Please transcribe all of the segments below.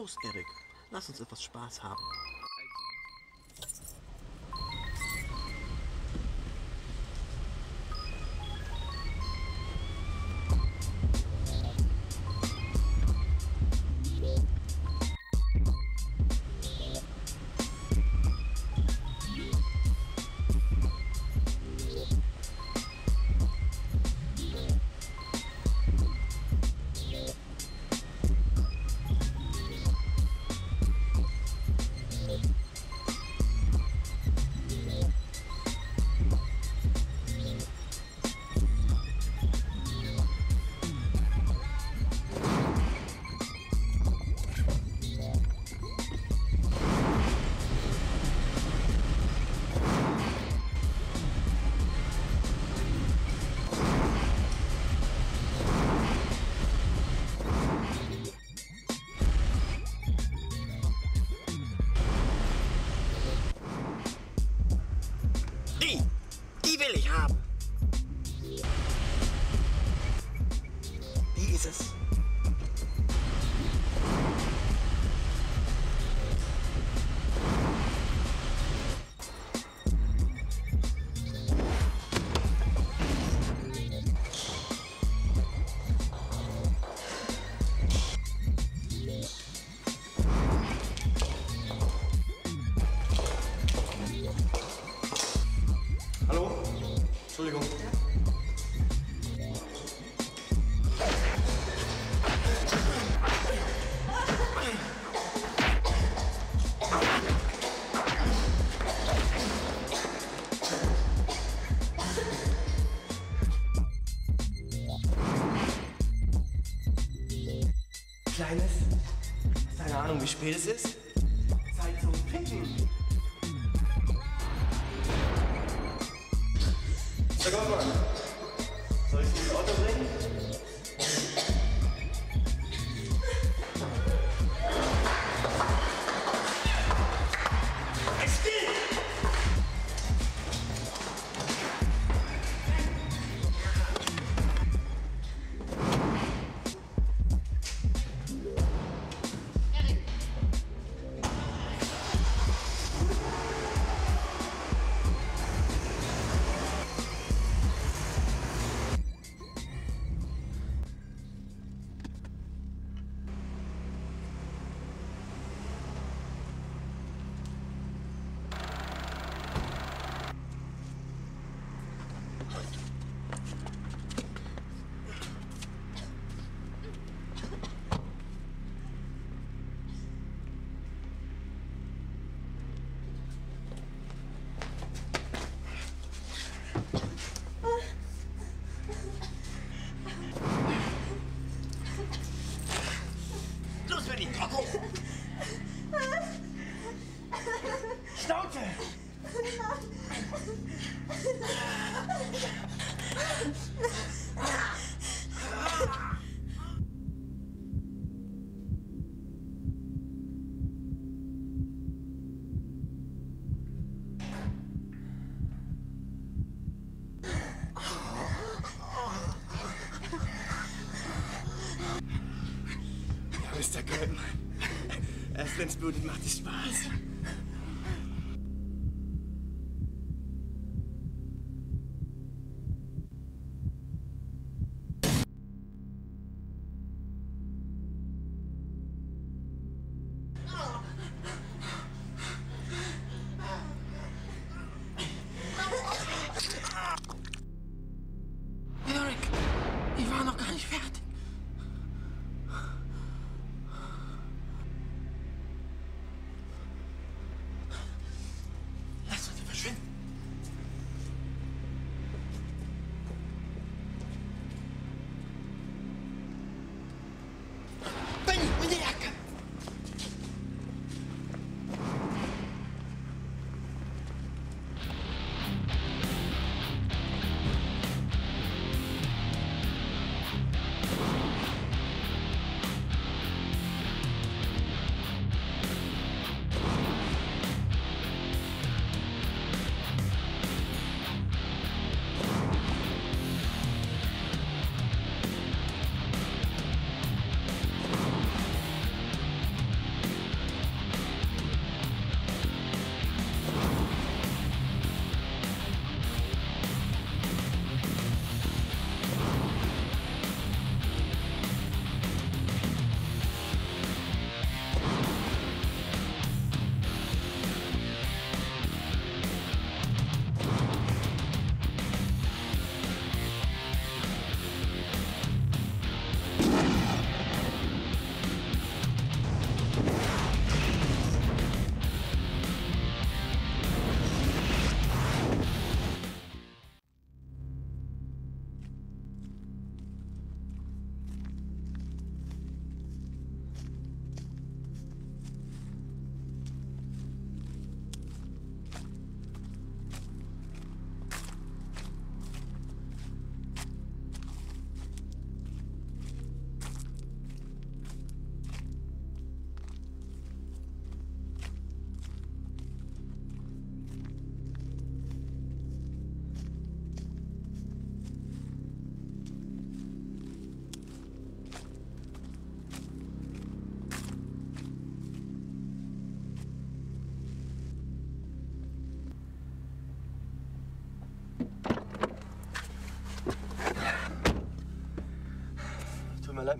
los, Erik. Lass uns etwas Spaß haben. penises? Flensburg macht es Spaß.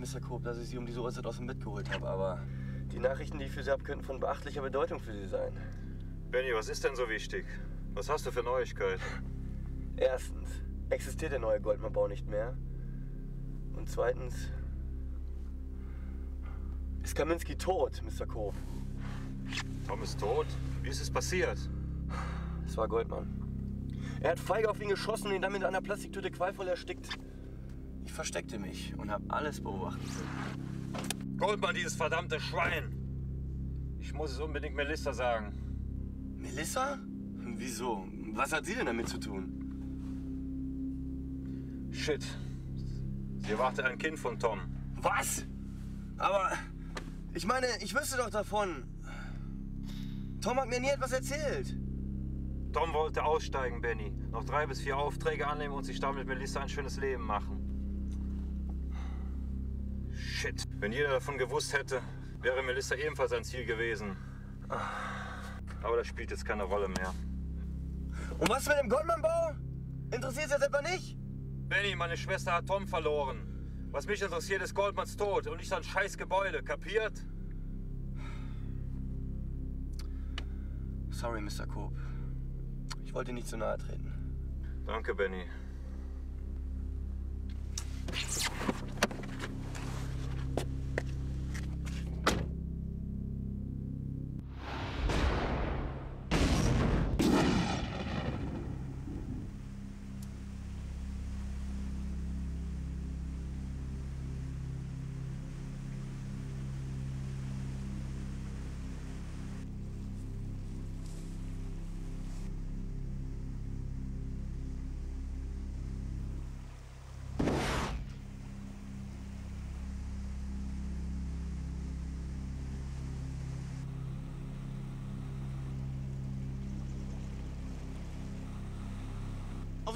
Mr. Cope, dass ich Sie um diese Uhrzeit aus dem Bett geholt habe, aber die Nachrichten, die ich für Sie habe, könnten von beachtlicher Bedeutung für Sie sein. Benny, was ist denn so wichtig? Was hast du für Neuigkeiten? Erstens, existiert der neue Goldmann-Bau nicht mehr? Und zweitens, ist Kaminski tot, Mr. Cope? Tom ist tot? Wie ist es passiert? Es war Goldmann. Er hat feige auf ihn geschossen und ihn dann mit einer Plastiktüte qualvoll erstickt. Ich versteckte mich und habe alles beobachten können. Goldmann, dieses verdammte Schwein! Ich muss es unbedingt Melissa sagen. Melissa? Wieso? Was hat sie denn damit zu tun? Shit. Sie erwartet ein Kind von Tom. Was? Aber ich meine, ich wüsste doch davon. Tom hat mir nie etwas erzählt. Tom wollte aussteigen, Benny. Noch drei bis vier Aufträge annehmen und sich damit Melissa ein schönes Leben machen. Shit. Wenn jeder davon gewusst hätte, wäre Melissa ebenfalls ein Ziel gewesen. Aber das spielt jetzt keine Rolle mehr. Und was mit dem Goldmann-Bau? Interessiert es jetzt etwa nicht? Benny, meine Schwester hat Tom verloren. Was mich interessiert, ist Goldmanns Tod und nicht sein scheiß Gebäude. Kapiert? Sorry, Mr. Cope. Ich wollte nicht zu nahe treten. Danke, Benny.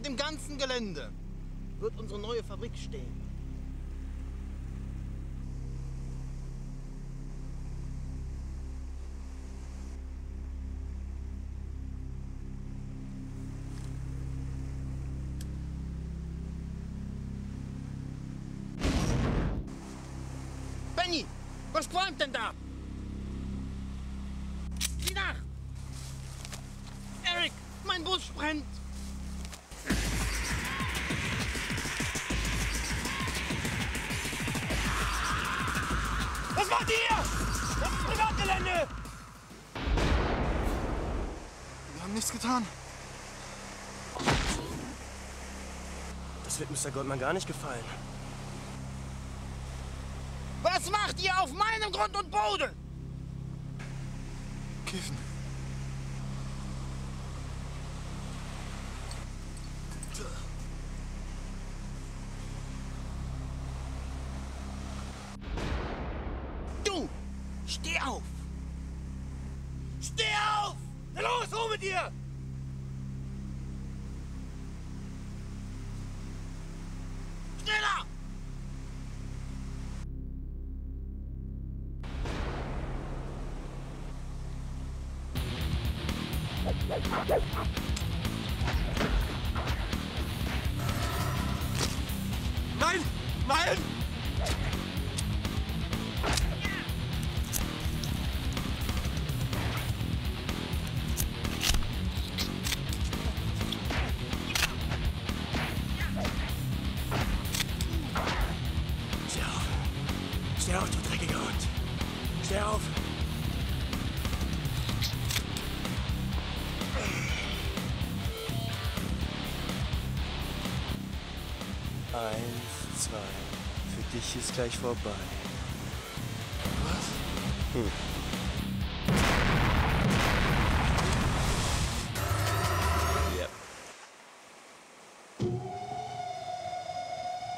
Dem ganzen Gelände wird unsere neue Fabrik stehen. Das wird Mr. Goldmann gar nicht gefallen. Was macht ihr auf meinem Grund und Boden? Kiffen. Du! Steh auf! Steh auf! Na los, hoch mit dir! Dich ist gleich vorbei. Was? Hm. Ja.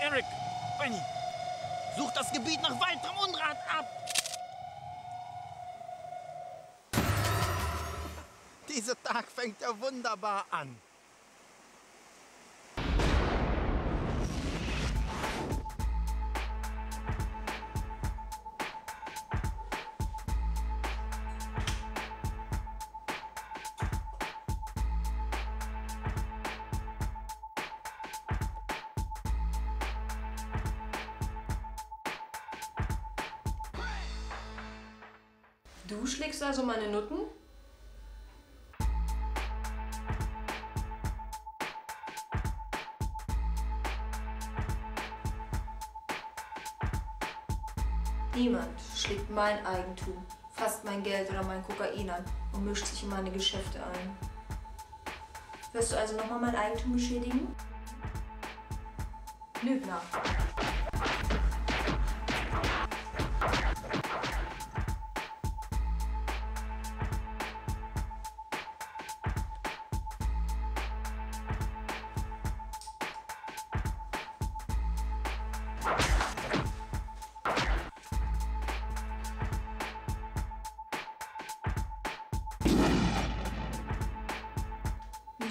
Eric! Benny! Such das Gebiet nach weiterem Unrat ab! Dieser Tag fängt ja wunderbar an. Mein Eigentum, fasst mein Geld oder mein Kokain an und mischt sich in meine Geschäfte ein. Wirst du also nochmal mein Eigentum beschädigen? Lügner.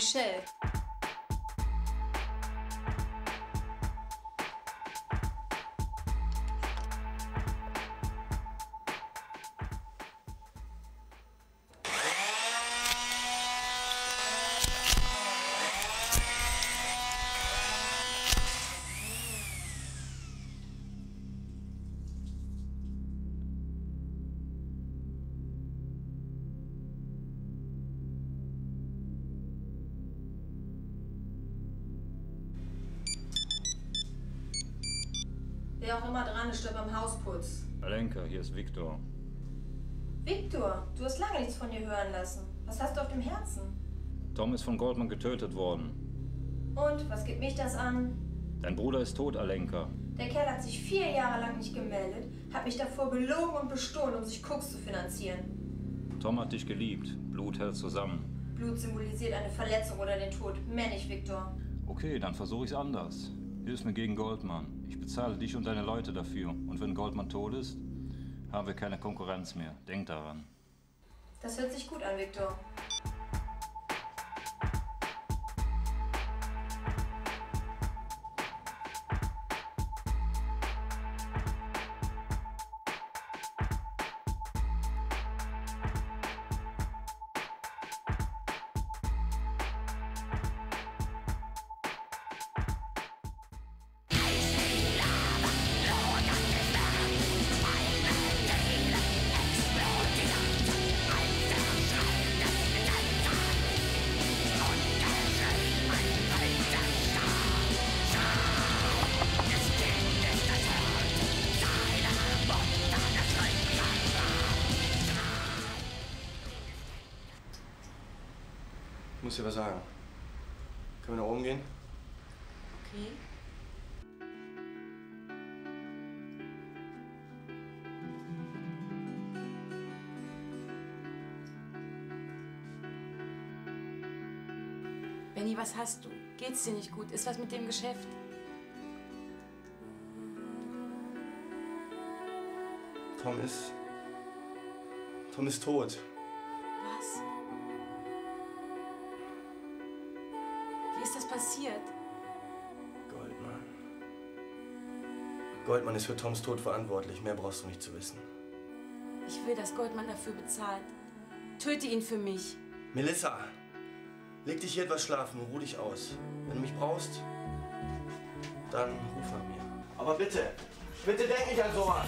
share. Wer auch immer dran ist, stirbt beim Hausputz. Alenka, hier ist Viktor. Viktor, du hast lange nichts von dir hören lassen. Was hast du auf dem Herzen? Tom ist von Goldman getötet worden. Und, was geht mich das an? Dein Bruder ist tot, Alenka. Der Kerl hat sich vier Jahre lang nicht gemeldet, hat mich davor belogen und bestohlen, um sich Koks zu finanzieren. Tom hat dich geliebt. Blut hält zusammen. Blut symbolisiert eine Verletzung oder den Tod. Mehr nicht, Viktor. Okay, dann versuche ich's anders. Hilf mir gegen Goldman. Bezahle dich und deine Leute dafür. Und wenn Goldman tot ist, haben wir keine Konkurrenz mehr. Denk daran. Das hört sich gut an, Viktor. Muss dir was sagen. Können wir nach oben gehen? Okay. Benny, was hast du? Geht's dir nicht gut? Ist was mit dem Geschäft? Tom ist. Tom ist tot. Goldman ist für Toms Tod verantwortlich. Mehr brauchst du nicht zu wissen. Ich will, dass Goldman dafür bezahlt. Töte ihn für mich. Melissa, leg dich hier etwas schlafen und ruh dich aus. Wenn du mich brauchst, dann ruf nach mir. Aber bitte, bitte denk nicht an sowas.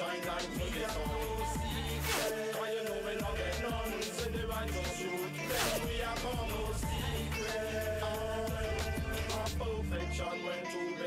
shine like me There's no secret Why you know we not get none So the righteous shoot. Then we are come no secret Our perfection went to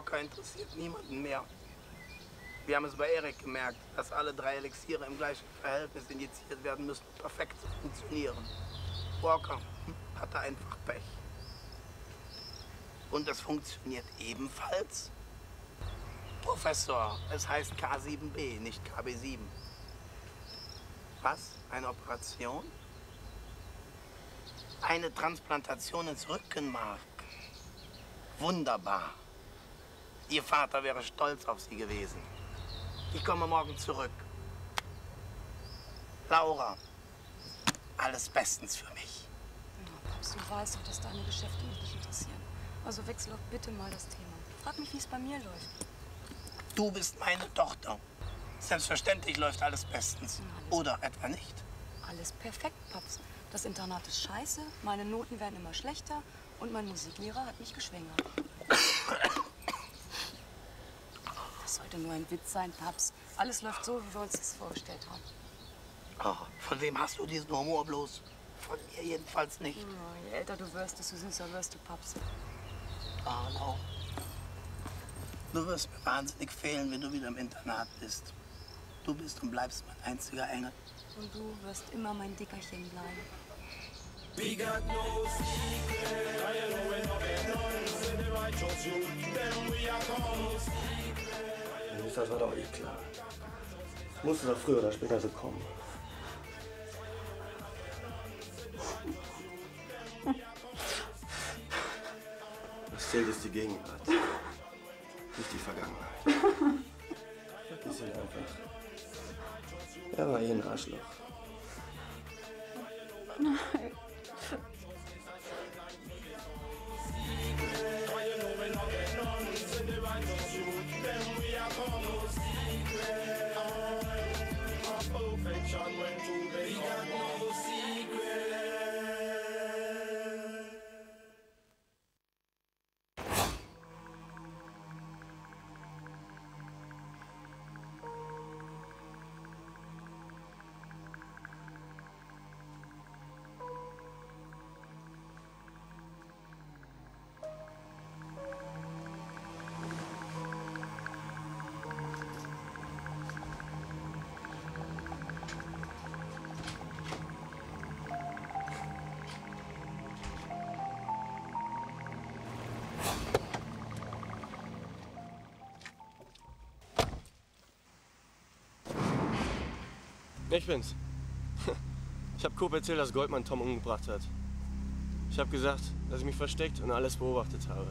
Walker interessiert niemanden mehr. Wir haben es bei Erik gemerkt, dass alle drei Elixiere im gleichen Verhältnis injiziert werden müssen, um perfekt zu funktionieren. Walker hatte einfach Pech. Und es funktioniert ebenfalls? Professor, es heißt K7b, nicht KB7. Was? Eine Operation? Eine Transplantation ins Rückenmark. Wunderbar. Ihr Vater wäre stolz auf Sie gewesen. Ich komme morgen zurück. Laura, alles bestens für mich. Ja, Paps, du weißt doch, dass deine Geschäfte mich nicht interessieren. Also wechsel doch bitte mal das Thema. Frag mich, wie es bei mir läuft. Du bist meine Tochter. Selbstverständlich läuft alles bestens. Oder etwa nicht? Alles perfekt, Paps. Das Internat ist scheiße, meine Noten werden immer schlechter und mein Musiklehrer hat mich geschwängert. Das sollte nur ein Witz sein, Paps. Alles läuft so, wie wir uns das vorgestellt haben. Oh, von wem hast du diesen Humor bloß? Von mir jedenfalls nicht. Ja, je älter du wirst, desto süßer wirst du, Paps. Ah, Laura. Du wirst mir wahnsinnig fehlen, wenn du wieder im Internat bist. Du bist und bleibst mein einziger Engel. Und du wirst immer mein Dickerchen bleiben. We got no secret. I know when no done, in the righteous youth, then we are come. Das war doch eh klar. Musste doch früher oder später so kommen. Was zählt ist die Gegenwart, nicht die Vergangenheit. Vergiss ihn einfach. Er war eh ein Arschloch. Nein. Ich bin's. Ich habe Coop erzählt, dass Goldmann Tom umgebracht hat. Ich habe gesagt, dass ich mich versteckt und alles beobachtet habe.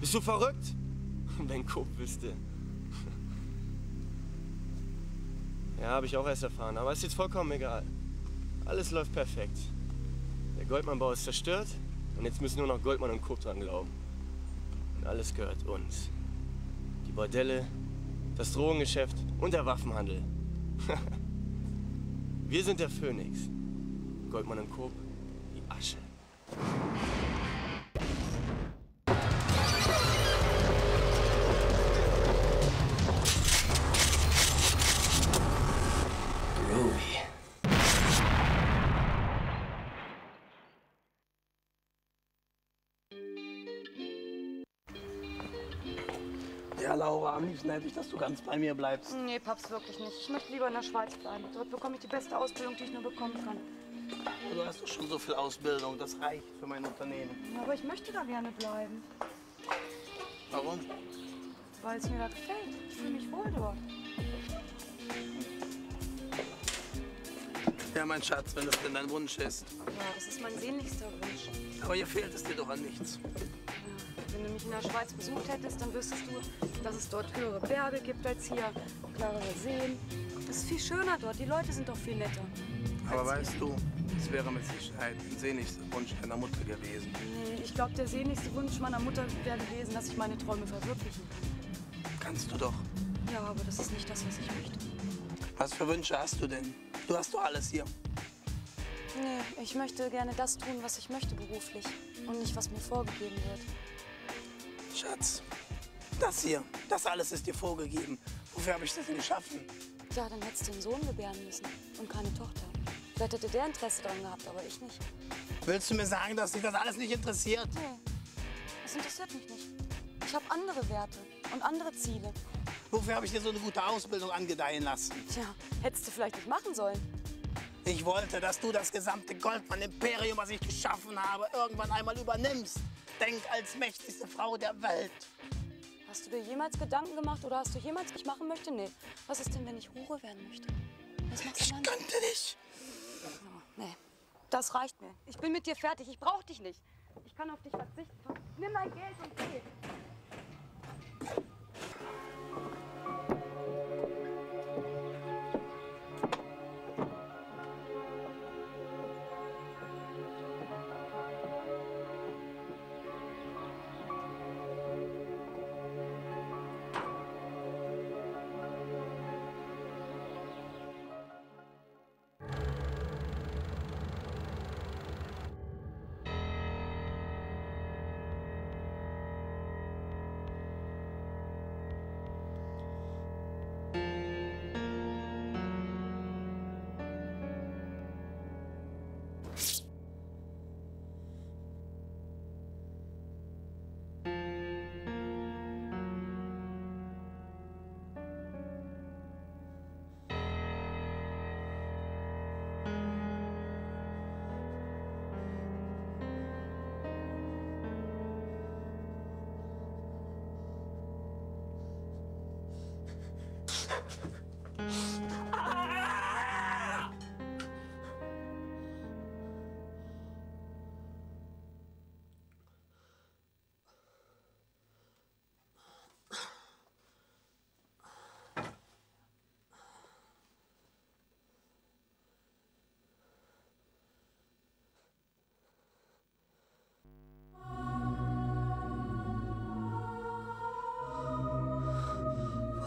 Bist du verrückt? Wenn Coop wüsste. Ja, habe ich auch erst erfahren, aber ist jetzt vollkommen egal. Alles läuft perfekt. Der Goldmann-Bau ist zerstört und jetzt müssen nur noch Goldmann und Coop dran glauben. Und alles gehört uns. Die Bordelle, das Drogengeschäft und der Waffenhandel. Wir sind der Phönix. Goldmann und Coop, Ich, dass du ganz bei mir bleibst. Nee, Paps, wirklich nicht. Ich möchte lieber in der Schweiz bleiben. Dort bekomme ich die beste Ausbildung, die ich nur bekommen kann. Du hast doch schon so viel Ausbildung, das reicht für mein Unternehmen. Ja, aber ich möchte da gerne bleiben, Warum? weil es mir da gefällt. Ich fühle mich wohl dort. Ja, mein Schatz, wenn das denn dein Wunsch ist. Ja, das ist mein sehnlichster Wunsch. Aber hier fehlt es dir doch an nichts. Wenn du mich in der Schweiz besucht hättest, dann wüsstest du, dass es dort höhere Berge gibt als hier, klarere Seen. Es ist viel schöner dort. Die Leute sind doch viel netter. Aber weißt du, es wäre mit Sicherheit ein sehnlichster Wunsch deiner Mutter gewesen. Nee, ich glaube, der sehnlichste Wunsch meiner Mutter wäre gewesen, dass ich meine Träume verwirklichen kann. Kannst du doch. Ja, aber das ist nicht das, was ich möchte. Was für Wünsche hast du denn? Du hast doch alles hier. Nee, ich möchte gerne das tun, was ich möchte beruflich und nicht, was mir vorgegeben wird. Schatz, das hier, das alles ist dir vorgegeben. Wofür habe ich das denn geschaffen? Ja, dann hättest du einen Sohn gebären müssen und keine Tochter. Vielleicht hätte der Interesse daran gehabt, aber ich nicht. Willst du mir sagen, dass dich das alles nicht interessiert? Nee, das interessiert mich nicht. Ich habe andere Werte und andere Ziele. Wofür habe ich dir so eine gute Ausbildung angedeihen lassen? Tja, hättest du vielleicht nicht machen sollen. Ich wollte, dass du das gesamte Goldmann-Imperium, was ich geschaffen habe, irgendwann einmal übernimmst. Denk als mächtigste Frau der Welt. Hast du dir jemals Gedanken gemacht oder hast du jemals, ich machen möchte? Nee. Was ist denn, wenn ich Hure werden möchte? Was machst du dann? Ich könnte nicht. Oh, nee, das reicht mir. Ich bin mit dir fertig. Ich brauche dich nicht. Ich kann auf dich verzichten. Nimm dein Geld und geh.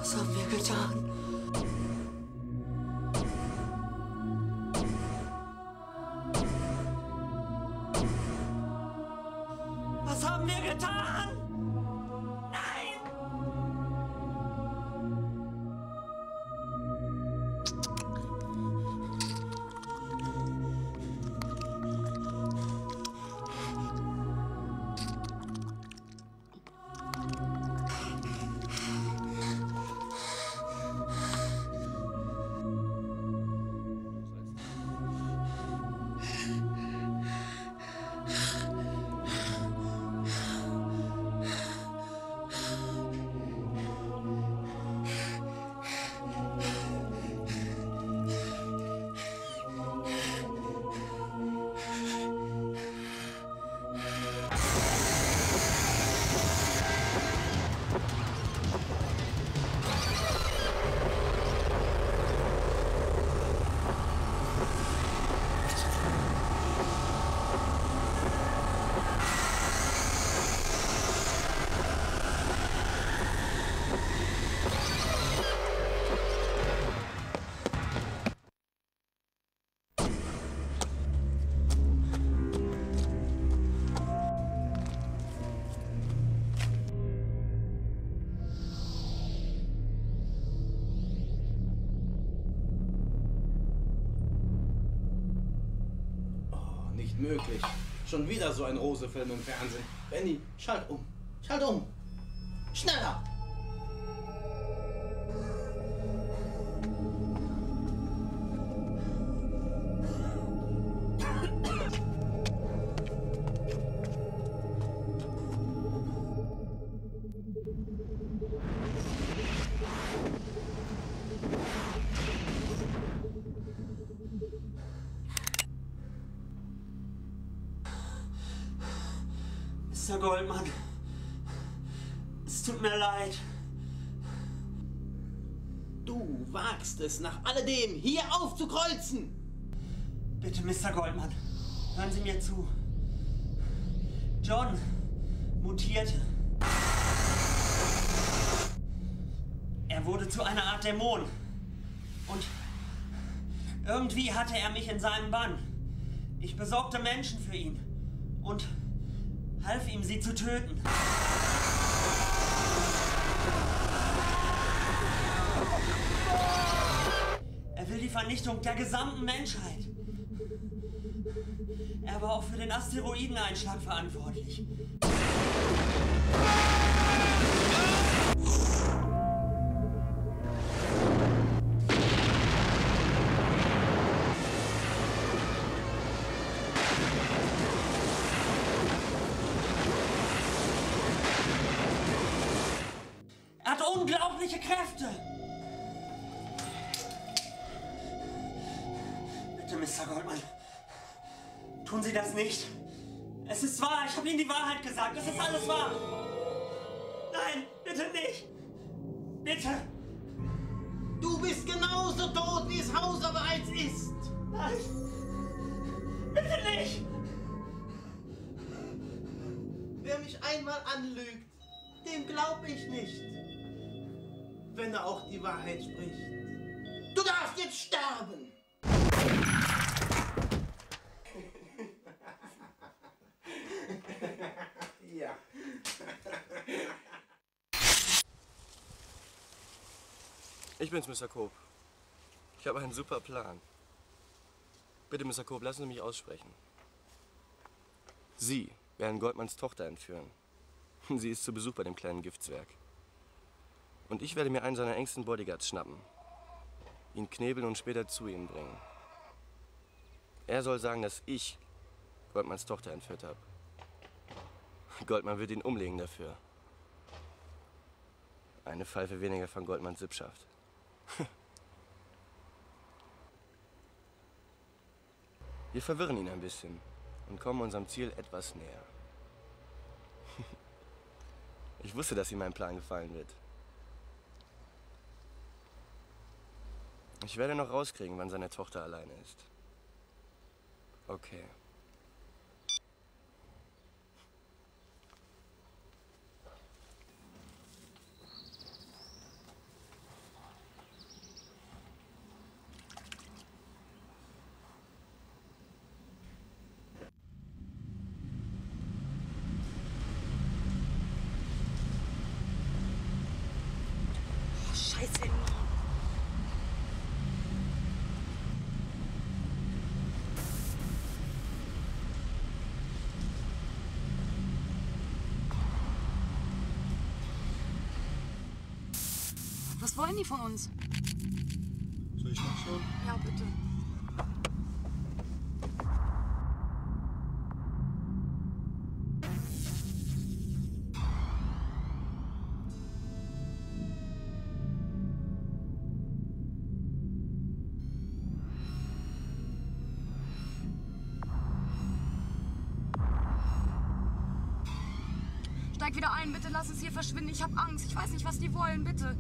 Was haben wir möglich. Schon wieder so ein Rose-Film im Fernsehen. Benny, schalt um. Schalt um. Schneller! Es, nach alledem hier aufzukreuzen! Bitte, Mr. Goldmann, hören Sie mir zu. John mutierte. Er wurde zu einer Art Dämon. Und irgendwie hatte er mich in seinem Bann. Ich besorgte Menschen für ihn und half ihm, sie zu töten. Vernichtung der gesamten Menschheit. Er war auch für den Asteroideneinschlag verantwortlich. Er hat unglaubliche Kräfte! Bitte, Mr. Goldman. Tun Sie das nicht. Es ist wahr, ich habe Ihnen die Wahrheit gesagt. Es ist alles wahr. Nein, bitte nicht. Bitte. Du bist genauso tot, wie es Hauser bereits ist. Nein. Bitte nicht. Wer mich einmal anlügt, dem glaub ich nicht. Wenn er auch die Wahrheit spricht. Du darfst jetzt sterben. Ich bin's, Mr. Cope. Ich habe einen super Plan. Bitte, Mr. Cope, lassen Sie mich aussprechen. Sie werden Goldmanns Tochter entführen. Sie ist zu Besuch bei dem kleinen Giftswerk. Und ich werde mir einen seiner engsten Bodyguards schnappen, ihn knebeln und später zu Ihnen bringen. Er soll sagen, dass ich Goldmanns Tochter entführt habe. Goldman wird ihn umlegen dafür. Eine Pfeife weniger von Goldmanns Sippschaft. Wir verwirren ihn ein bisschen und kommen unserem Ziel etwas näher. Ich wusste, dass ihm mein Plan gefallen wird. Ich werde noch rauskriegen, wann seine Tochter alleine ist. Okay. Oh, scheiße. Was wollen die von uns? Soll ich nachschauen? Ja, bitte. Steig wieder ein, bitte lass es hier verschwinden. Ich hab Angst. Ich weiß nicht, was die wollen, bitte.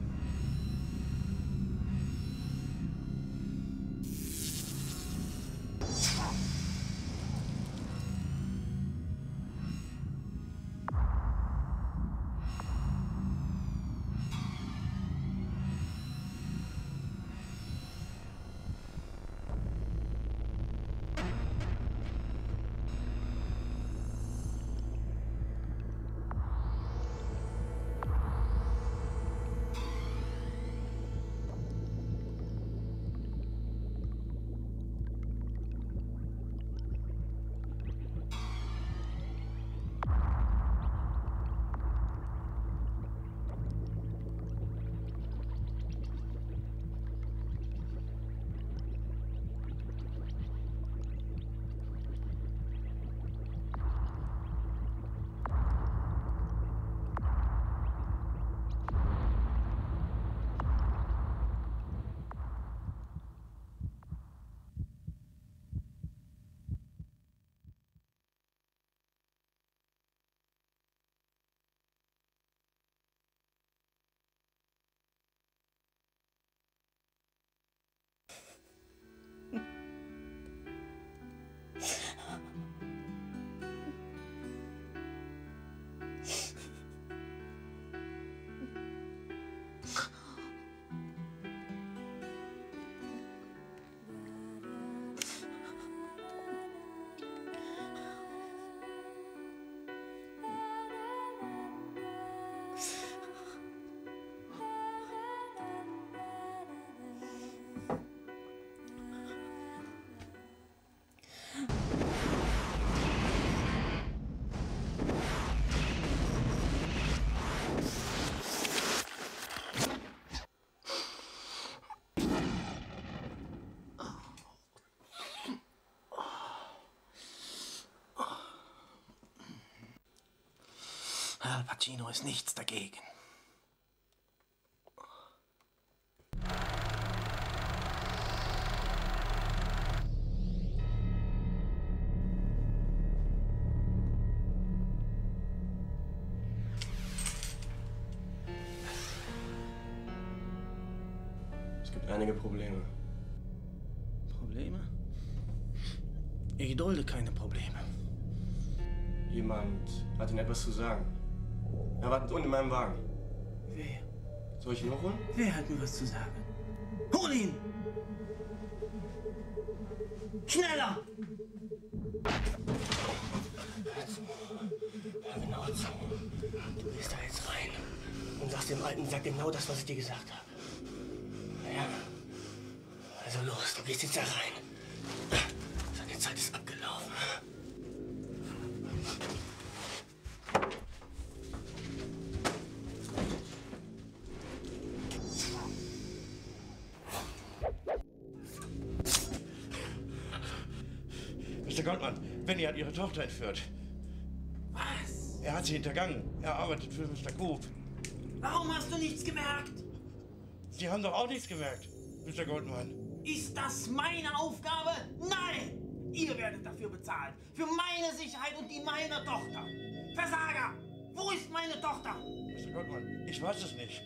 Al Pacino ist nichts dagegen. Es gibt einige Probleme. Probleme? Ich dulde keine Probleme. Jemand hat Ihnen etwas zu sagen. Wartet unten in meinem Wagen. Wer? Soll ich ihn hochholen? Wer hat mir was zu sagen? Hol ihn! Schneller! Hör genau zu. Du gehst da jetzt rein und sagst dem Alten Sack genau das, was ich dir gesagt habe. Ja. Also los, du gehst jetzt da rein. Hat ihre Tochter entführt. Was? Er hat sie hintergangen. Er arbeitet für Mr. Coop. Warum hast du nichts gemerkt? Sie haben doch auch nichts gemerkt, Mr. Goldmann. Ist das meine Aufgabe? Nein! Ihr werdet dafür bezahlt. Für meine Sicherheit und die meiner Tochter. Versager! Wo ist meine Tochter? Mr. Goldmann, ich weiß es nicht.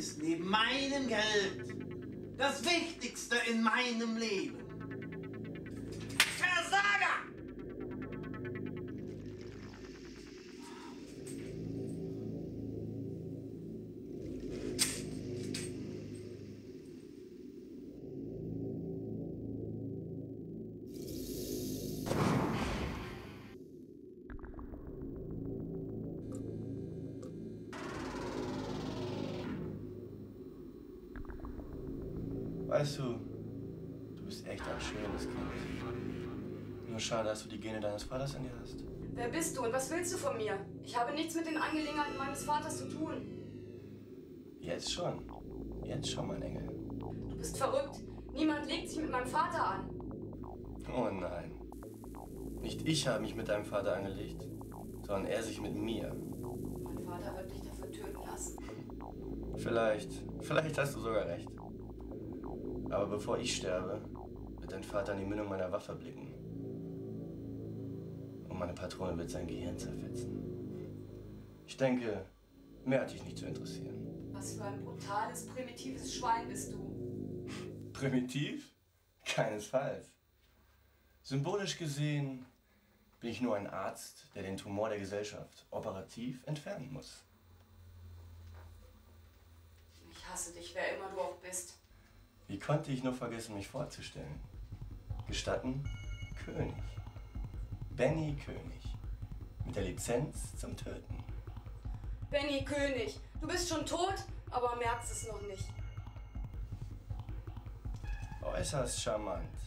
Ist neben meinem Geld das Wichtigste in meinem Leben. Die Gene deines Vaters in dir hast. Wer bist du und was willst du von mir? Ich habe nichts mit den Angelegenheiten meines Vaters zu tun. Jetzt schon. Jetzt schon, mein Engel. Du bist verrückt. Niemand legt sich mit meinem Vater an. Oh nein. Nicht ich habe mich mit deinem Vater angelegt, sondern er sich mit mir. Mein Vater wird dich dafür töten lassen. Vielleicht, vielleicht hast du sogar recht. Aber bevor ich sterbe, wird dein Vater in die Mündung meiner Waffe blicken. Meine Patrone wird sein Gehirn zerfetzen. Ich denke, mehr hat dich nicht zu interessieren. Was für ein brutales, primitives Schwein bist du. Primitiv? Keinesfalls. Symbolisch gesehen bin ich nur ein Arzt, der den Tumor der Gesellschaft operativ entfernen muss. Ich hasse dich, wer immer du auch bist. Wie konnte ich nur vergessen, mich vorzustellen? Gestatten, König. Benny König. Mit der Lizenz zum Töten. Benny König, du bist schon tot, aber merkst es noch nicht. Äußerst charmant.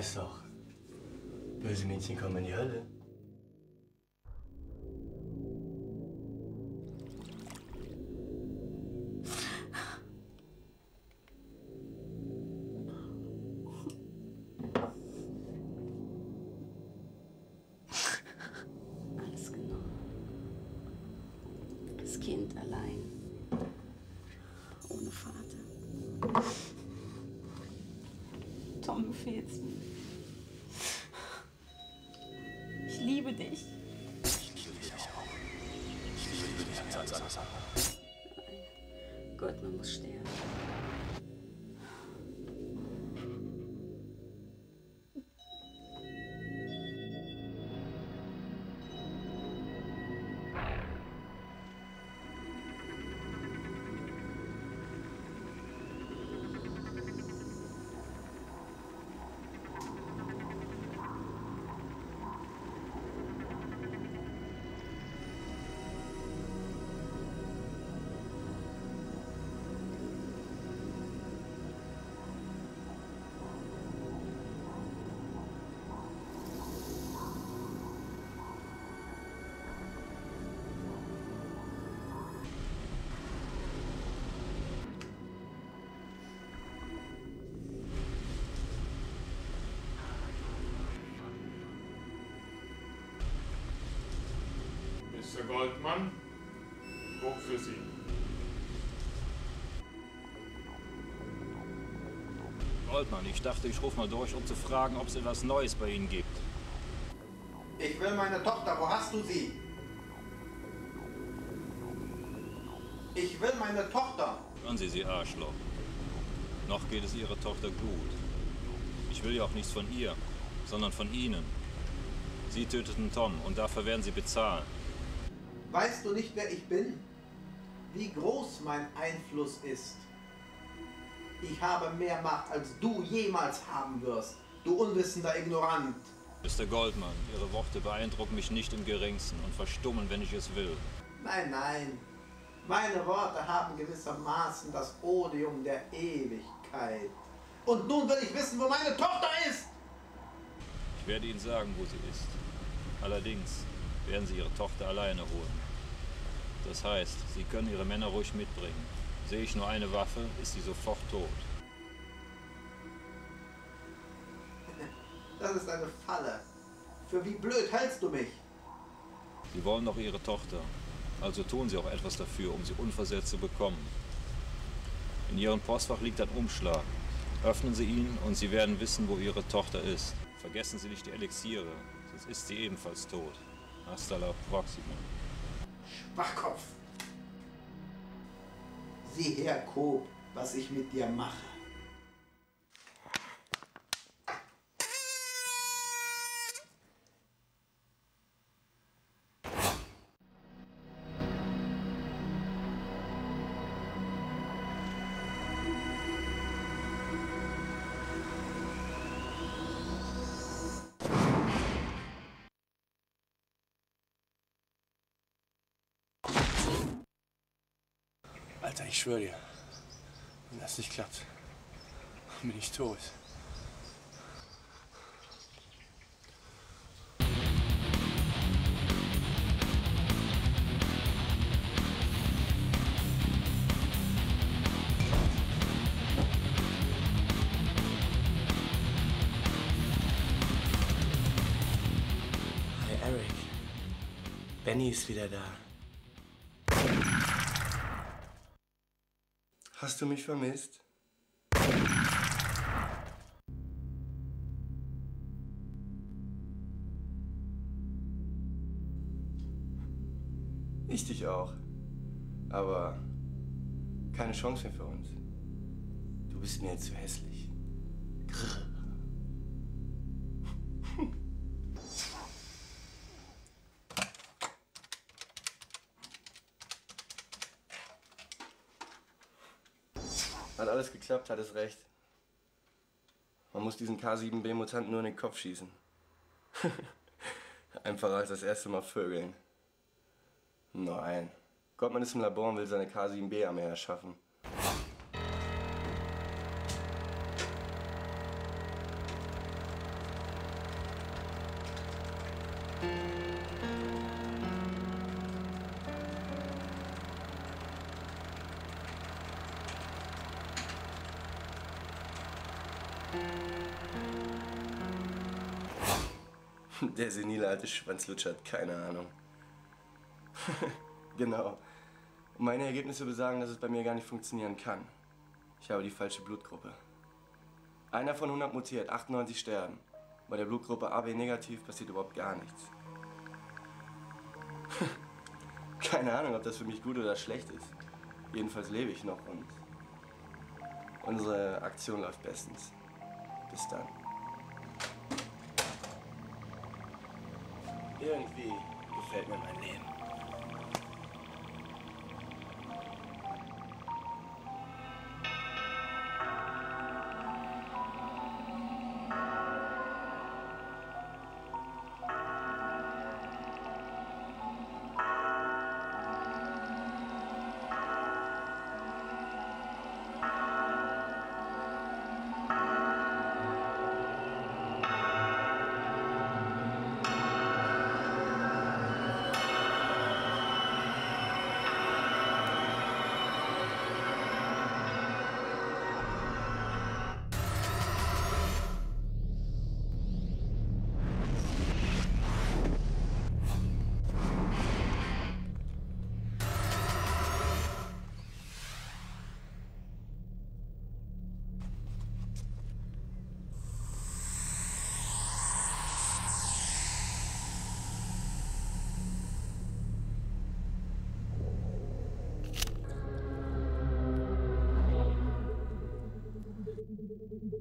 Weißt doch, böse Mädchen kommen in die Hölle. Alles genau. Das Kind allein. Ohne Vater. Tom, du fehlst mir. Ich liebe dich. Gottmann muss sterben. Goldmann, hoch für Sie. Goldmann, ich dachte, ich rufe mal durch, um zu fragen, ob es etwas Neues bei Ihnen gibt. Ich will meine Tochter. Wo hast du sie? Ich will meine Tochter. Hören Sie, Sie Arschloch. Noch geht es Ihrer Tochter gut. Ich will ja auch nichts von ihr, sondern von Ihnen. Sie töteten Tom und dafür werden Sie bezahlen. Weißt du nicht, wer ich bin? Wie groß mein Einfluss ist? Ich habe mehr Macht, als du jemals haben wirst. Du unwissender Ignorant. Mr. Goldman, Ihre Worte beeindrucken mich nicht im geringsten und verstummen, wenn ich es will. Nein, nein. Meine Worte haben gewissermaßen das Odium der Ewigkeit. Und nun will ich wissen, wo meine Tochter ist. Ich werde Ihnen sagen, wo sie ist. Allerdings werden Sie Ihre Tochter alleine holen. Das heißt, Sie können Ihre Männer ruhig mitbringen. Sehe ich nur eine Waffe, ist sie sofort tot. Das ist eine Falle. Für wie blöd hältst du mich? Sie wollen doch Ihre Tochter. Also tun Sie auch etwas dafür, um sie unversehrt zu bekommen. In Ihrem Postfach liegt ein Umschlag. Öffnen Sie ihn und Sie werden wissen, wo Ihre Tochter ist. Vergessen Sie nicht die Elixiere, sonst ist sie ebenfalls tot. Hasta la próxima. Schwachkopf. Sieh her, Coop, was ich mit dir mache. Alter, ich schwöre dir, wenn das nicht klappt, bin ich tot. Benny ist wieder da. Hast du mich vermisst? Ich dich auch. Aber keine Chance mehr für uns. Du bist mir zu hässlich. Alles geklappt, hat es recht. Man muss diesen K7B-Mutanten nur in den Kopf schießen. Einfacher als das erste Mal vögeln. Nein. Gottmann ist im Labor und will seine K7B-Armee erschaffen. Der senile alte Schwanzlutscher hat keine Ahnung. genau. Meine Ergebnisse besagen, dass es bei mir gar nicht funktionieren kann. Ich habe die falsche Blutgruppe. Einer von 100 mutiert, 98 sterben. Bei der Blutgruppe AB negativ passiert überhaupt gar nichts. Keine Ahnung, ob das für mich gut oder schlecht ist. Jedenfalls lebe ich noch und unsere Aktion läuft bestens. Bis dann. Irgendwie gefällt mir mein Leben.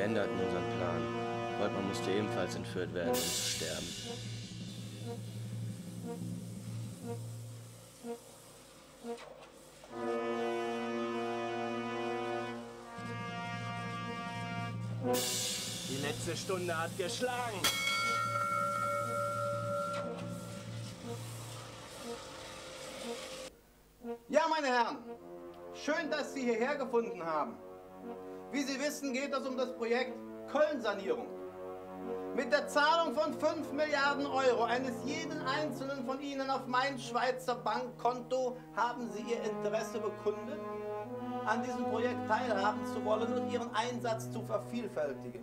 Wir änderten unseren Plan. Goldmann musste ebenfalls entführt werden, um zu sterben. Die letzte Stunde hat geschlagen. Ja, meine Herren, schön, dass Sie hierher gefunden haben. Wie Sie wissen, geht es um das Projekt Köln-Sanierung. Mit der Zahlung von 5 Milliarden Euro eines jeden einzelnen von Ihnen auf mein Schweizer Bankkonto haben Sie Ihr Interesse bekundet, an diesem Projekt teilhaben zu wollen und Ihren Einsatz zu vervielfältigen.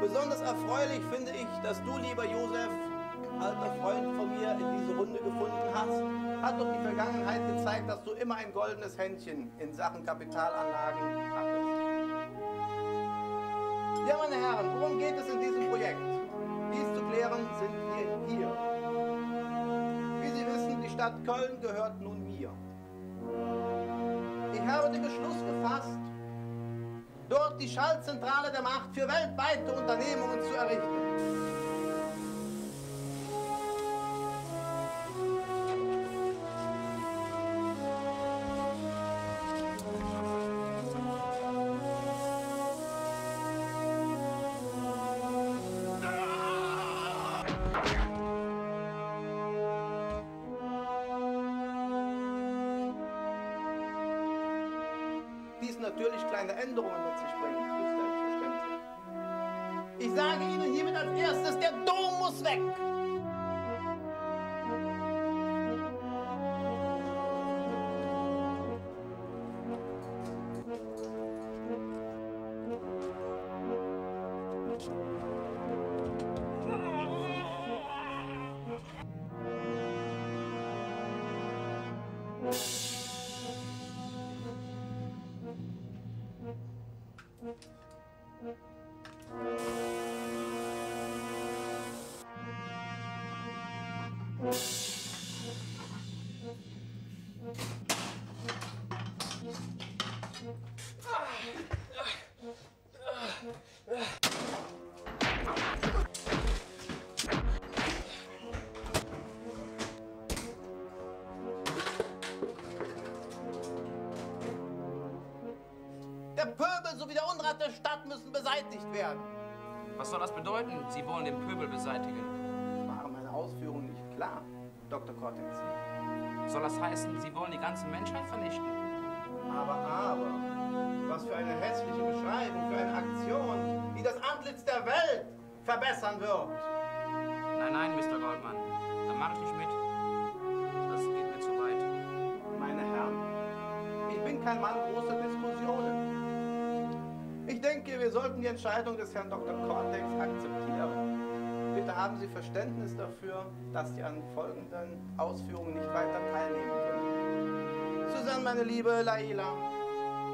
Besonders erfreulich finde ich, dass du, lieber Josef, alter Freund von mir, in diese Runde gefunden hast. Hat doch die Vergangenheit gezeigt, dass du immer ein goldenes Händchen in Sachen Kapitalanlagen hattest. Ja, meine Herren, worum geht es in diesem Projekt? Dies zu klären sind wir hier. Wie Sie wissen, die Stadt Köln gehört nun mir. Ich habe den Beschluss gefasst, dort die Schaltzentrale der Macht für weltweite Unternehmungen zu errichten. Der Stadt müssen beseitigt werden. Was soll das bedeuten? Sie wollen den Pöbel beseitigen. Waren meine Ausführungen nicht klar, Dr. Cortex? Soll das heißen, Sie wollen die ganze Menschheit vernichten? Aber, aber, was für eine hässliche Beschreibung, für eine Aktion, die das Antlitz der Welt verbessern wird. Nein, nein, Mr. Goldman. Da mache ich nicht mit. Das geht mir zu weit. Meine Herren, ich bin kein Mann großer Diskussionen. Ich denke, wir sollten die Entscheidung des Herrn Dr. Cortex akzeptieren. Bitte haben Sie Verständnis dafür, dass Sie an folgenden Ausführungen nicht weiter teilnehmen können. Susanne, meine liebe Laila,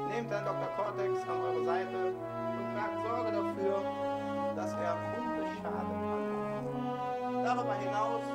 nehmt Herrn Dr. Cortex an eure Seite und tragt Sorge dafür, dass er unbeschadet ankommt. Darüber hinaus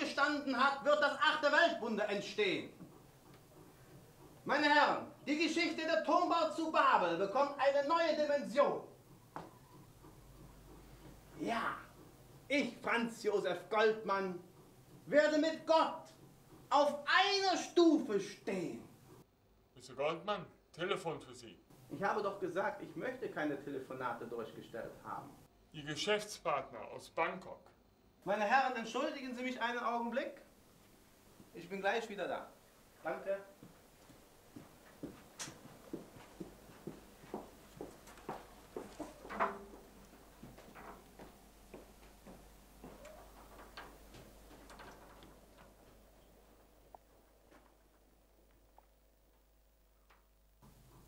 gestanden hat, wird das achte Weltwunder entstehen. Meine Herren, die Geschichte der Turmbau zu Babel bekommt eine neue Dimension. Ja, ich, Franz Josef Goldmann, werde mit Gott auf einer Stufe stehen. Mr. Goldman, Telefon für Sie. Ich habe doch gesagt, ich möchte keine Telefonate durchgestellt haben. Ihr Geschäftspartner aus Bangkok. Meine Herren, entschuldigen Sie mich einen Augenblick. Ich bin gleich wieder da. Danke.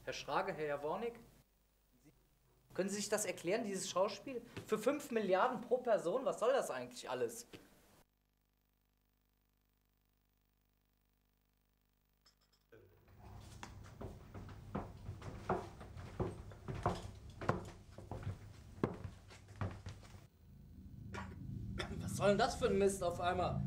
Herr Schrage, Herr Jawornik, können Sie sich das erklären, dieses Schauspiel? Für 5 Milliarden pro Person, was soll das eigentlich alles? Was soll denn das für ein Mist auf einmal?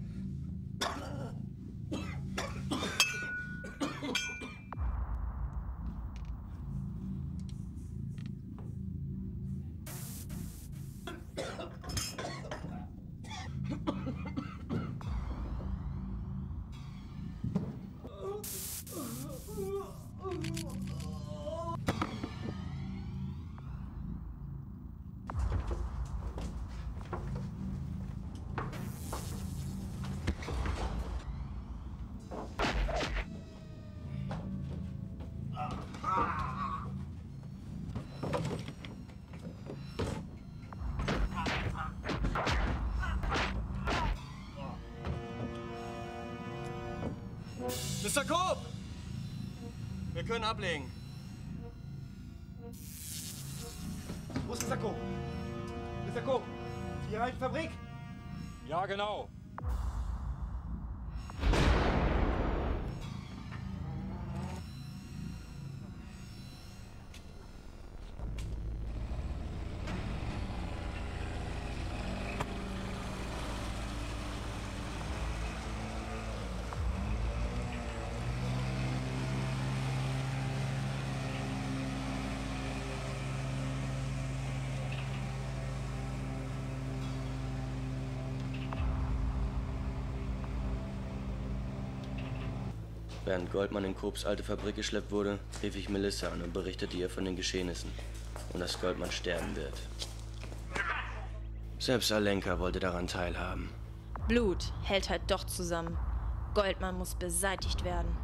Ablegen. Während Goldmann in Koops alte Fabrik geschleppt wurde, rief ich Melissa an und berichtete ihr von den Geschehnissen und dass Goldmann sterben wird. Selbst Alenka wollte daran teilhaben. Blut hält halt doch zusammen. Goldmann muss beseitigt werden.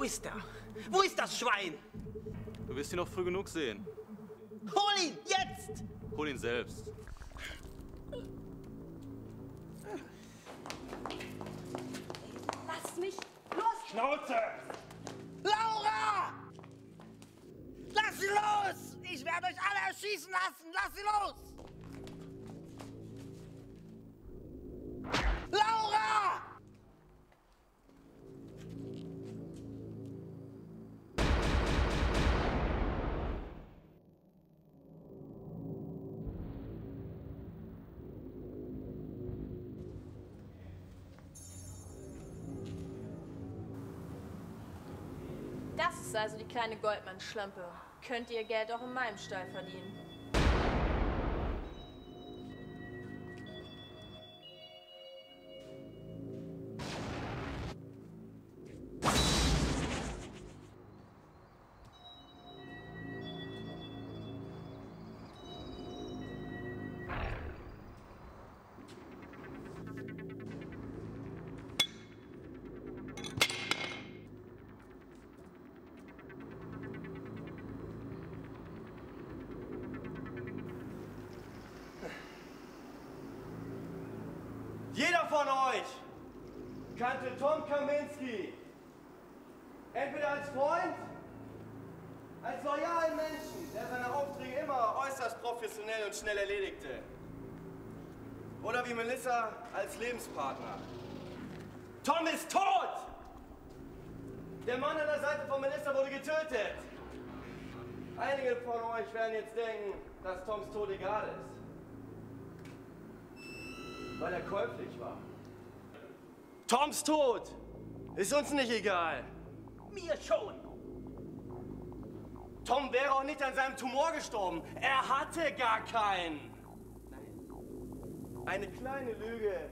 Wo ist er? Wo ist das Schwein? Du wirst ihn noch früh genug sehen. Hol ihn, jetzt! Hol ihn selbst. Lass mich los! Schnauze! Laura! Lass sie los! Ich werde euch alle erschießen lassen! Lass sie los! Das ist also die kleine Goldmann-Schlampe. Könnt ihr Geld auch in meinem Stall verdienen. Kannte Tom Kaminski. Entweder als Freund, als loyalen Menschen, der seine Aufträge immer äußerst professionell und schnell erledigte. Oder wie Melissa als Lebenspartner. Tom ist tot! Der Mann an der Seite von Melissa wurde getötet. Einige von euch werden jetzt denken, dass Toms Tod egal ist weil er käuflich war. Toms Tod ist uns nicht egal. Mir schon! Tom wäre auch nicht an seinem Tumor gestorben. Er hatte gar keinen. Eine kleine Lüge,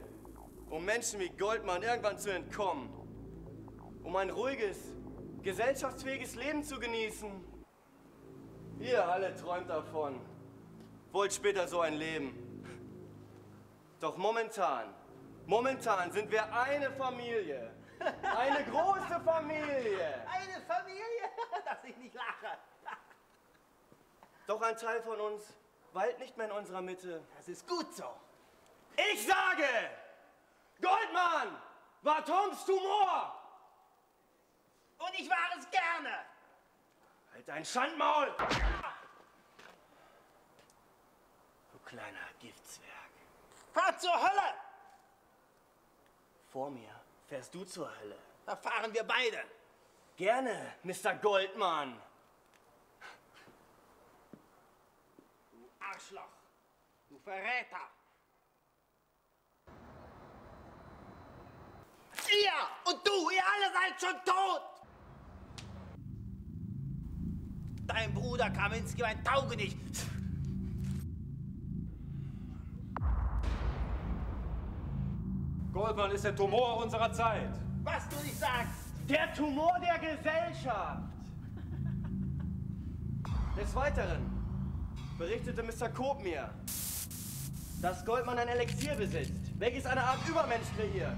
um Menschen wie Goldmann irgendwann zu entkommen. Um ein ruhiges, gesellschaftsfähiges Leben zu genießen. Ihr alle träumt davon. Wollt später so ein Leben. Doch momentan, momentan sind wir eine Familie. Eine große Familie. Eine Familie, dass ich nicht lache. Doch ein Teil von uns weilt nicht mehr in unserer Mitte. Das ist gut so. Ich sage, Goldmann war Toms Tumor. Und ich war es gerne. Halt dein Schandmaul. Du kleiner Giftzwerg. Fahr zur Hölle! Vor mir fährst du zur Hölle. Da fahren wir beide. Gerne, Mr. Goldmann. Du Arschloch. Du Verräter. Ihr und du, ihr alle seid schon tot. Dein Bruder Kaminski war ein Taugenicht. Goldmann ist der Tumor unserer Zeit. Was du nicht sagst. Der Tumor der Gesellschaft. Des Weiteren berichtete Mr. Koop mir, dass Goldmann ein Elixier besitzt, welches eine Art Übermensch kreiert.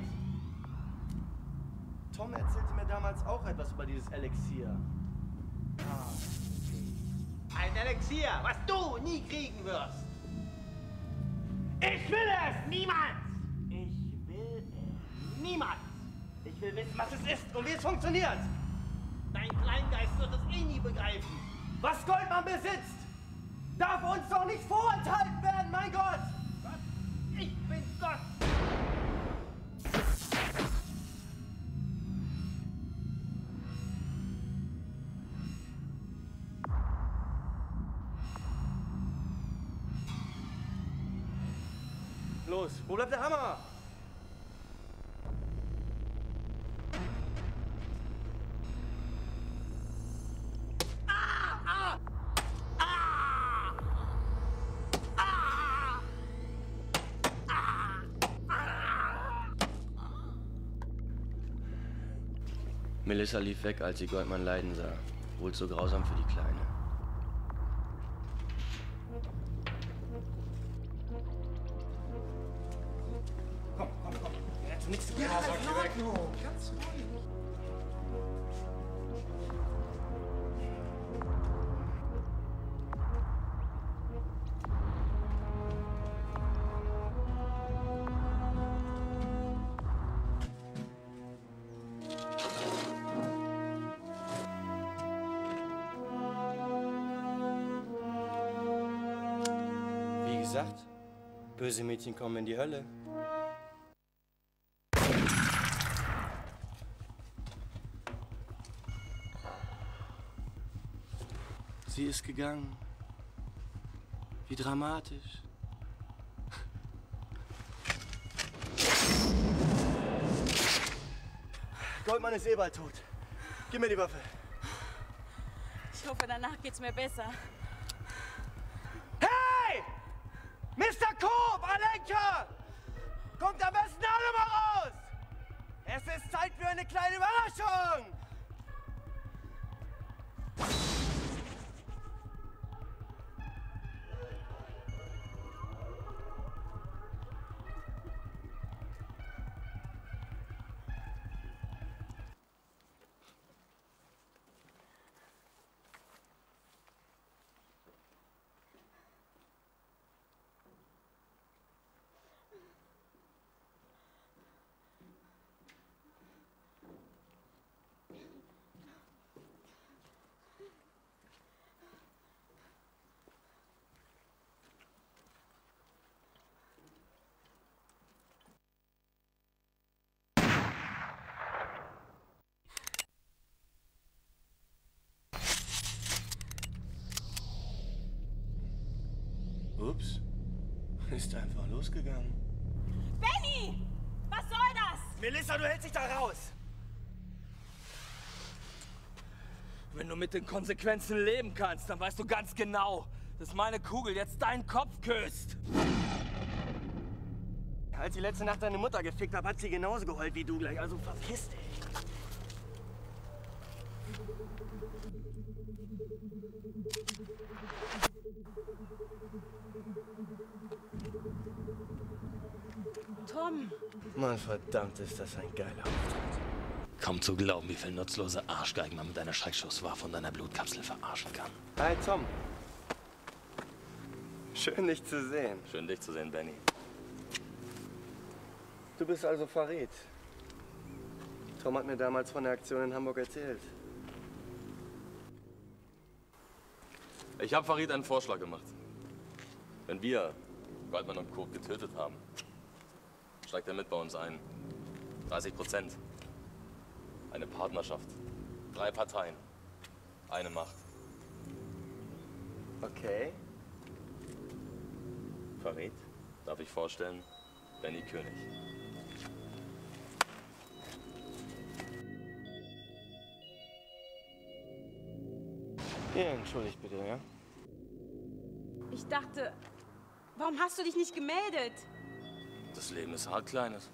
Tom erzählte mir damals auch etwas über dieses Elixier. Ein Elixier, was du nie kriegen wirst. Ich will es! Niemand! Niemand! Ich will wissen, was es ist und wie es funktioniert. Dein Kleingeist wird es eh nie begreifen. Was Goldmann besitzt, darf uns doch nicht vorenthalten werden, mein Gott! Ich bin Gott! Los, wo bleibt der Hammer? Melissa lief weg, als sie Goldmann leiden sah. Wohl zu grausam für die Kleine. Böse Mädchen kommen in die Hölle. Sie ist gegangen. Wie dramatisch. Goldmann ist eh bald tot. Gib mir die Waffe. Ich hoffe, danach geht's mir besser. Hey! Mr. Alenka! Kommt am besten alle mal raus! Es ist Zeit für eine kleine Überraschung! Ups. Ist einfach losgegangen. Benny! Was soll das? Melissa, du hältst dich da raus! Wenn du mit den Konsequenzen leben kannst, dann weißt du ganz genau, dass meine Kugel jetzt deinen Kopf küsst. Als ich letzte Nacht deine Mutter gefickt habe, hat sie genauso geheult wie du gleich. Also verpiss dich. Tom! Mann, verdammt, ist das ein geiler Auftritt. Kaum zu glauben, wie viel nutzlose Arschgeigen man mit einer Schreckschusswaffe und einer Blutkapsel verarschen kann. Hi, Tom. Schön, dich zu sehen. Schön, dich zu sehen, Benny. Du bist also Farid. Tom hat mir damals von der Aktion in Hamburg erzählt. Ich habe Farid einen Vorschlag gemacht. Wenn wir Goldman und Co. getötet haben, steigt er mit bei uns ein. 30 Prozent. Eine Partnerschaft. Drei Parteien. Eine Macht. Okay. Farid, darf ich vorstellen, Benny König. Ja, entschuldigt bitte, ja? Ich dachte, warum hast du dich nicht gemeldet? Das Leben ist hart, Kleines.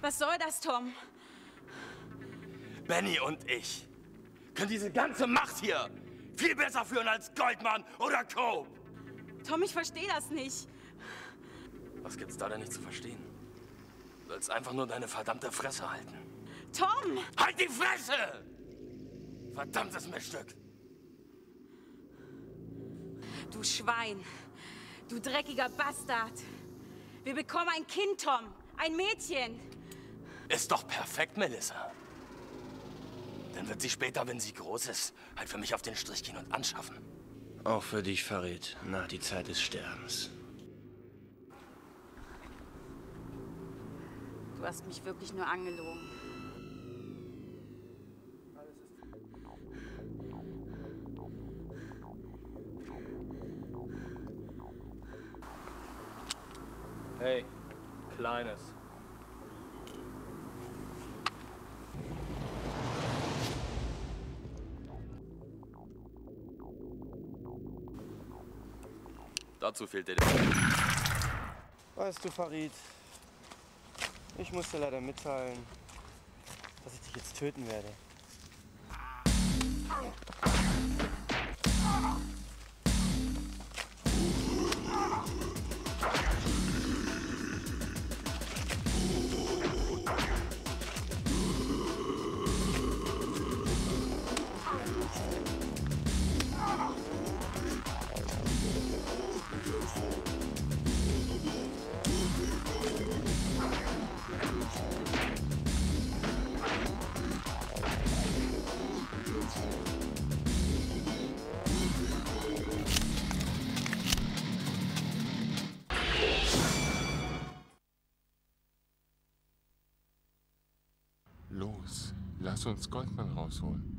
Was soll das, Tom? Benny und ich können diese ganze Macht hier viel besser führen als Goldmann oder Cope. Tom, ich verstehe das nicht. Was gibt's da denn nicht zu verstehen? Du sollst einfach nur deine verdammte Fresse halten. Tom! Halt die Fresse! Verdammtes Miststück! Du Schwein! Du dreckiger Bastard! Wir bekommen ein Kind, Tom! Ein Mädchen! Ist doch perfekt, Melissa. Dann wird sie später, wenn sie groß ist, halt für mich auf den Strich gehen und anschaffen. Auch für dich, Farid. Na, die Zeit des Sterbens. Du hast mich wirklich nur angelogen. Hey, Kleines. Dazu fehlt dir Weißt du, Farid, ich muss dir leider mitteilen, dass ich dich jetzt töten werde. Uns Goldmann rausholen.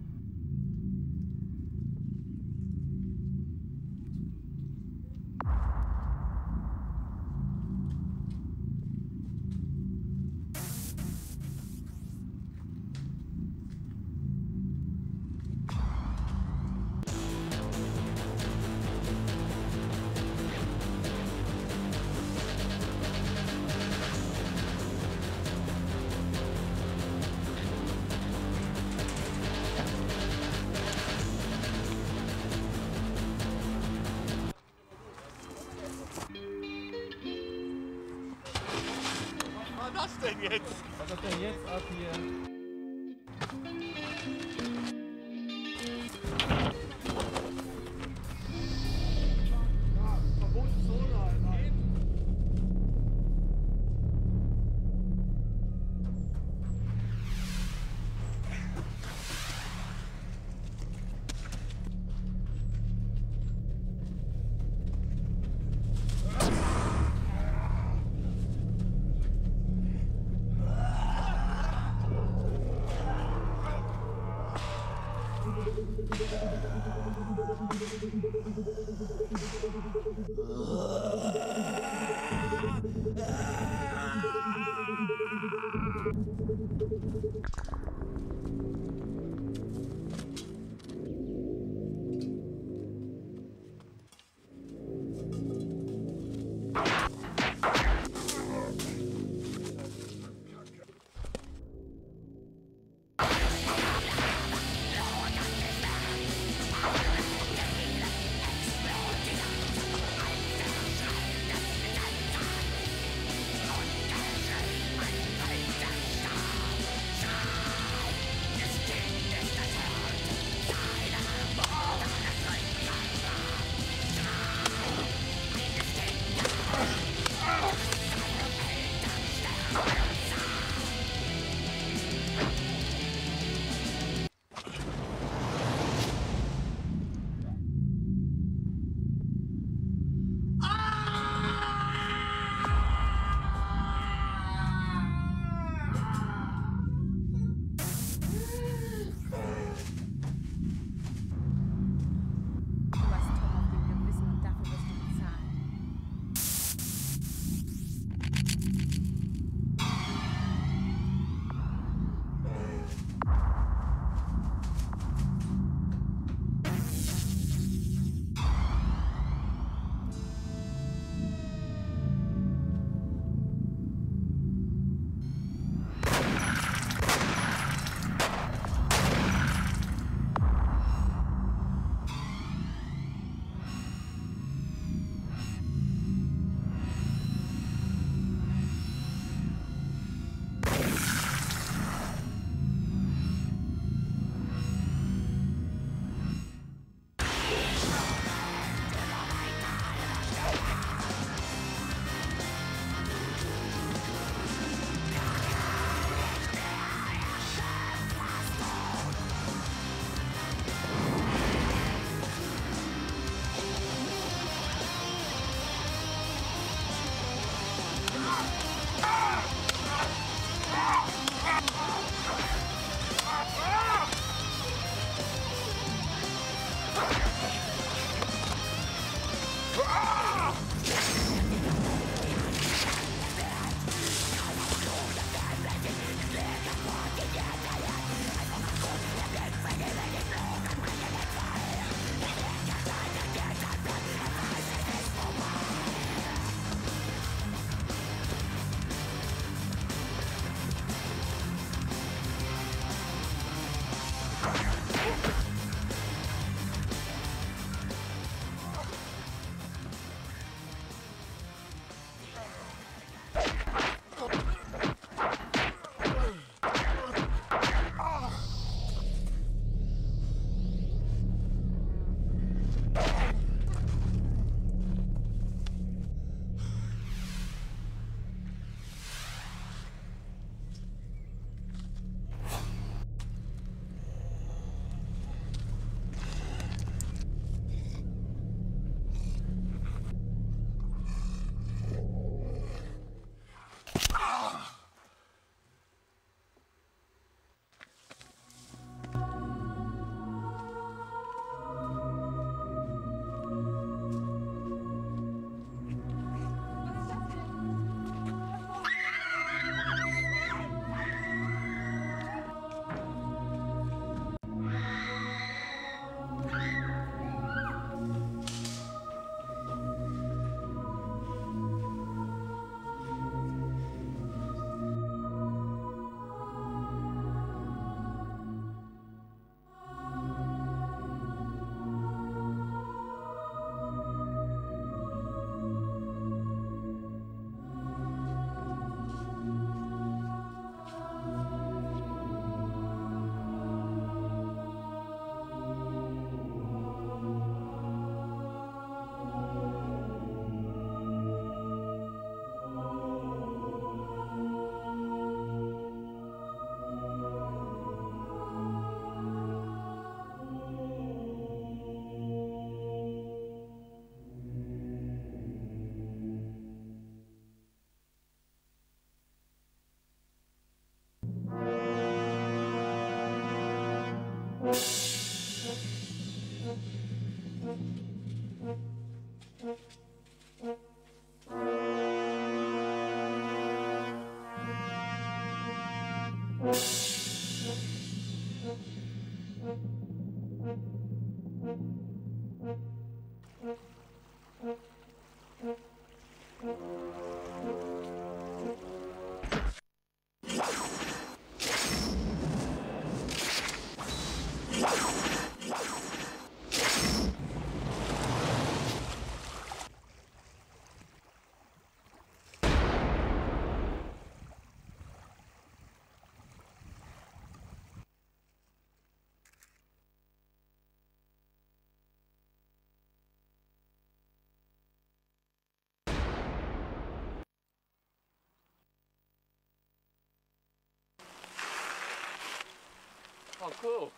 Oh, cool.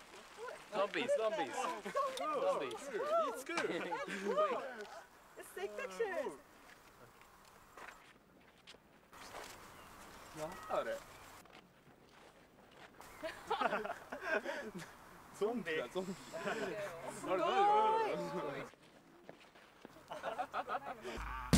Zombies, zombies. Cool. Zombies. Cool. It's good. That's cool. Let's take pictures. なんあれゾンビだゾンビあれ大丈夫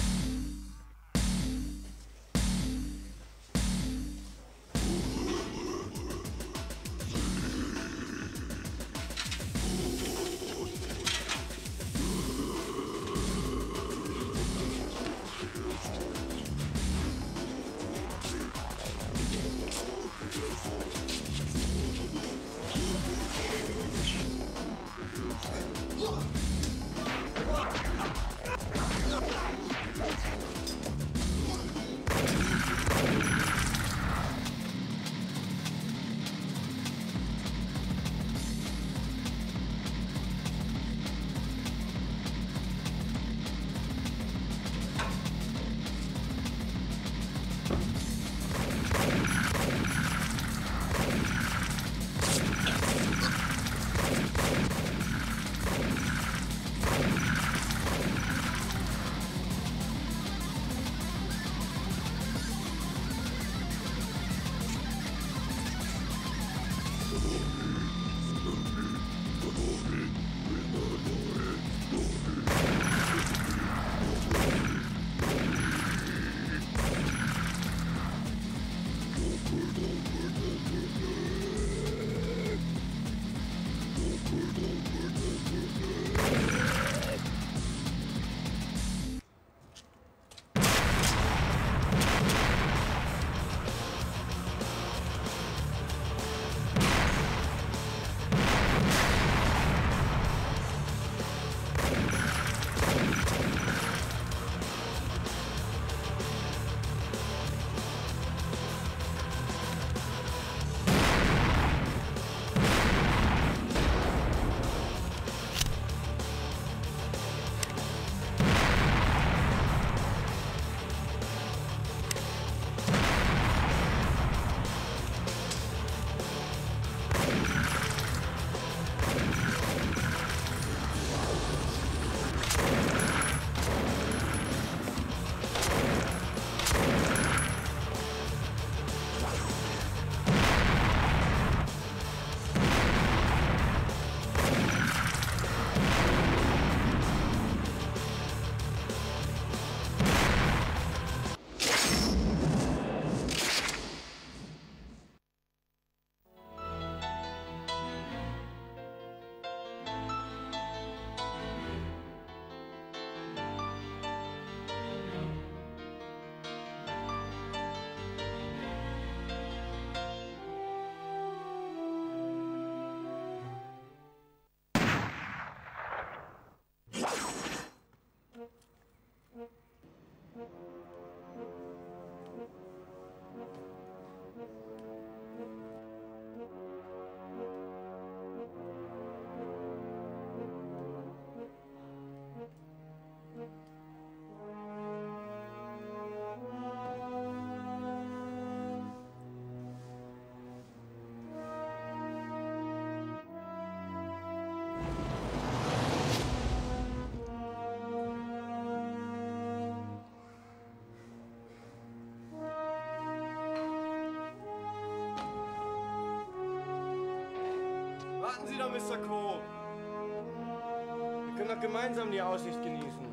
Mr. Co. Wir können doch gemeinsam die Aussicht genießen.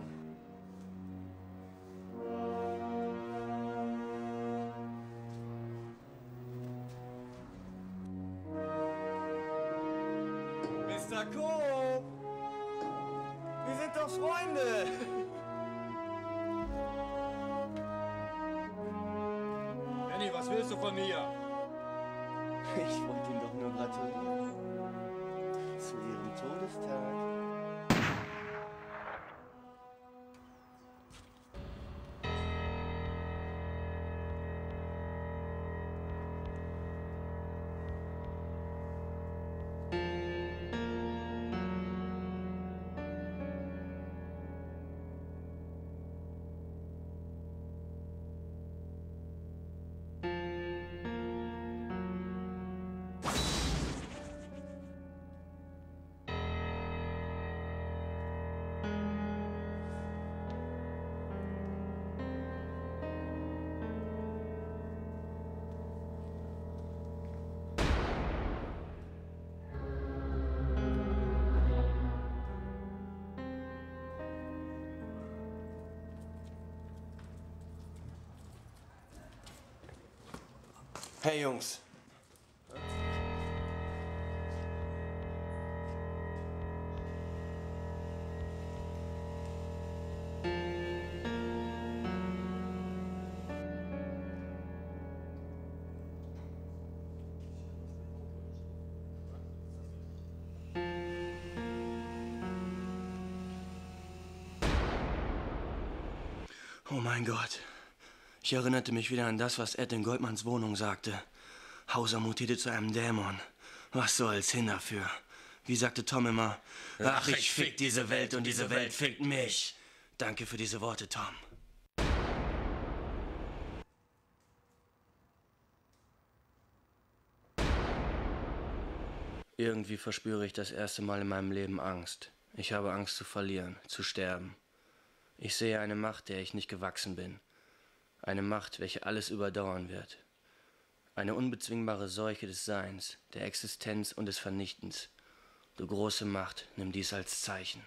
Hey Jungs. Oh mein Gott. Ich erinnerte mich wieder an das, was Ed in Goldmanns Wohnung sagte. Hauser mutierte zu einem Dämon. Was soll's hin dafür? Wie sagte Tom immer, ach, ich fick diese Welt und diese Welt fickt mich. Danke für diese Worte, Tom. Irgendwie verspüre ich das erste Mal in meinem Leben Angst. Ich habe Angst zu verlieren, zu sterben. Ich sehe eine Macht, der ich nicht gewachsen bin. Eine Macht, welche alles überdauern wird. Eine unbezwingbare Seuche des Seins, der Existenz und des Vernichtens. Du große Macht, nimm dies als Zeichen.